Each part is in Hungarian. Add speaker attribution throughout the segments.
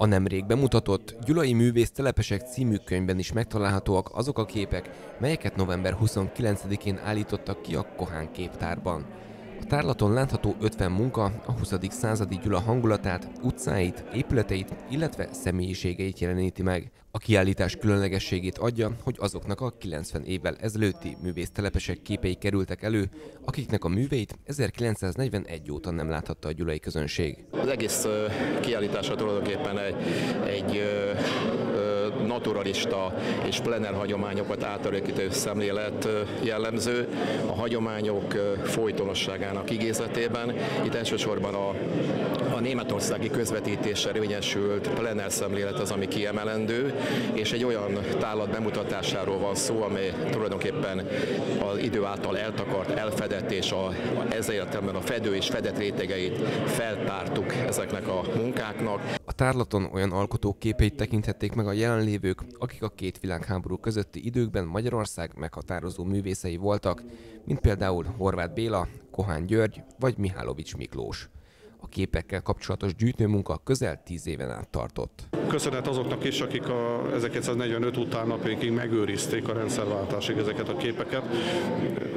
Speaker 1: A nemrég bemutatott Gyulai Művész Telepesek című könyvben is megtalálhatóak azok a képek, melyeket november 29-én állítottak ki a Kohán képtárban. A tárlaton látható 50 munka a 20. századi Gyula hangulatát, utcáit, épületeit, illetve személyiségeit jeleníti meg. A kiállítás különlegességét adja, hogy azoknak a 90 évvel ezelőtti művésztelepesek képei kerültek elő, akiknek a műveit 1941 óta nem láthatta a gyulai közönség.
Speaker 2: Az egész kiállításra tulajdonképpen egy naturalista és plener hagyományokat átörökítő szemlélet jellemző a hagyományok folytonosságának igézetében. Itt elsősorban a, a németországi közvetítéssel érvényesült plener szemlélet az, ami kiemelendő, és egy olyan tárlat bemutatásáról van szó, amely tulajdonképpen az idő által eltakart, elfedett és a, a ezzel a fedő és fedett rétegeit feltártuk ezeknek a munkáknak.
Speaker 1: Tárlaton olyan alkotók képeit tekinthették meg a jelenlévők, akik a két világháború közötti időkben Magyarország meghatározó művészei voltak, mint például Horváth Béla, Kohán György vagy Mihálovics Miklós. A képekkel kapcsolatos gyűjtőmunka közel tíz éven át tartott.
Speaker 3: Köszönet azoknak is, akik a 1945 után napjainkig megőrizték a rendszerváltásig ezeket a képeket.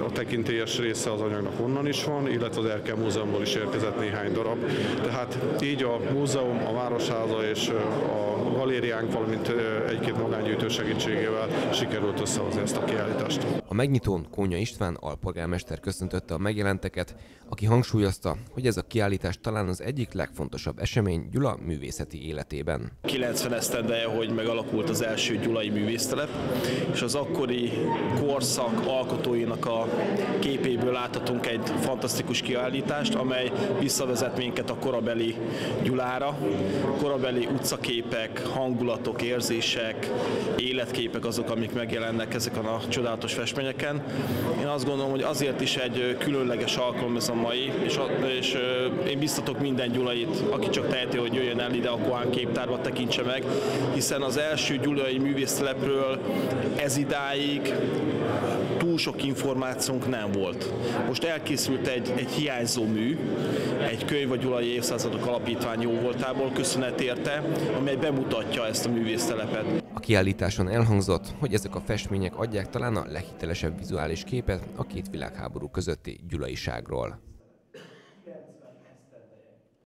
Speaker 3: A tekintélyes része az anyagnak onnan is van, illetve az Erkel Múzeumból is érkezett néhány darab. Tehát így a múzeum, a Városháza és a galériánk, valamint egy-két magángyűjtő segítségével sikerült összehozni ezt a kiállítást.
Speaker 1: A megnyitón Kónya István alpolgármester köszöntötte a megjelenteket, aki hangsúlyozta, hogy ez a kiállítás talán az egyik legfontosabb esemény Gyula művészeti életében.
Speaker 4: 90 esztendeje, hogy megalakult az első gyulai művésztelep, és az akkori korszak alkotóinak a képéből láthatunk egy fantasztikus kiállítást, amely visszavezet minket a korabeli Gyulára. Korabeli utcaképek, hangulatok, érzések, életképek azok, amik megjelennek ezeken a csodálatos festményeken. Én azt gondolom, hogy azért is egy különleges alkalom ez a mai, és, és én biztatok minden gyulait, aki csak teheti, hogy jöjjön el ide a Koán képtárba, tekintse meg, hiszen az első gyulai művésztelepről ez idáig túl sok információnk nem volt. Most elkészült egy, egy hiányzó mű, egy könyv a Gyulai Évszázadok Alapítvány jó voltából, köszönet érte, amely bemutatja ezt a művésztelepet.
Speaker 1: A kiállításon elhangzott, hogy ezek a festmények adják talán a leghitelesebb vizuális képet a két világháború közötti gyulaiságról.